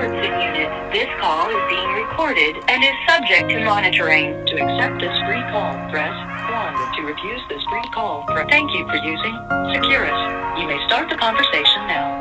Robertson unit. This call is being recorded and is subject to monitoring. To accept this free call, press 1. To refuse this free call, press Thank you for using Securus. You may start the conversation now.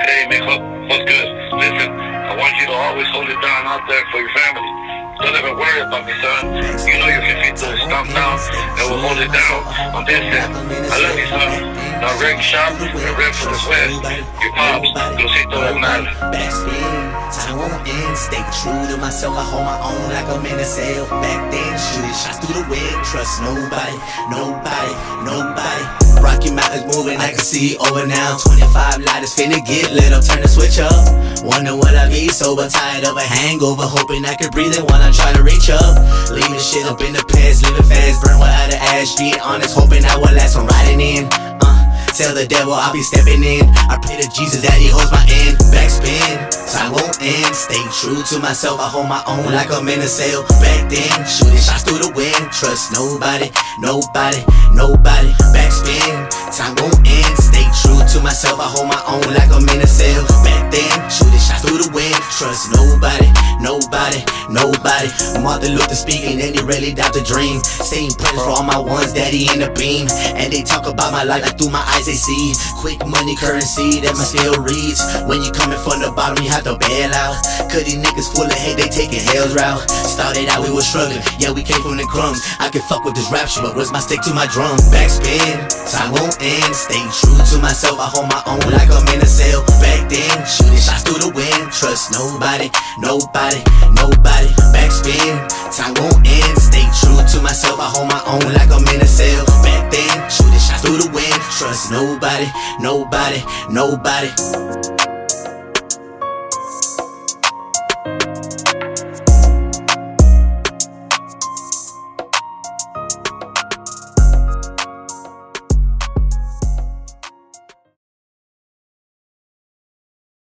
Hey, man, what, what's good? Listen, I want you to always hold it down out there for your family. Don't ever worry about me, son. You know you can feed the stump now, and we'll hold it down on this end. I love you, son. Now, Rick Sharp and Rick from the West. Your pops, Lucito Hernandez. Time won't end. Stay true to myself. I hold my own like I'm in a cell. Back then, shooting shots through the wind. Trust nobody, nobody, nobody. Rocky Mountains moving, I can see over now. 25 lighters finna get lit up, turn the switch up. Wonder what I be sober, tired of a hangover. Hoping I could breathe it while I'm trying to reach up. Leaving shit up in the past, living fast, burn without the ash. Being honest, hoping I will last. I'm riding in. Uh, Tell the devil I'll be stepping in. I pray to Jesus that he holds my end. End. Stay true to myself. I hold my own like I'm in a cell. Back then, shooting shots through the wind. Trust nobody, nobody, nobody. Backspin, time won't end. Stay true to myself. I hold my own like I'm in a cell. Back then, shooting shots through the wind. Trust nobody, nobody, nobody. Martin Luther speaking, and he really doubt the dream. Same prayers for all my ones that he in the beam. And they talk about my life like through my eyes they see. Quick money currency that my skill reads. When you coming from the bottom, you have to bail out. Cause these niggas full of hate, they taking hell's route. Started out, we was struggling. Yeah, we came from the crumbs. I can fuck with this rap shit, but where's my stick to my drum? Backspin, time won't end. Stay true to myself. I hold my own like I'm in a cell. Back then, shooting shots through the wind. Nobody, nobody, nobody. Backspin, time won't end. Stay true to myself. I hold my own like I'm in a cell. Back then, shooting shots through the wind. Trust nobody, nobody, nobody.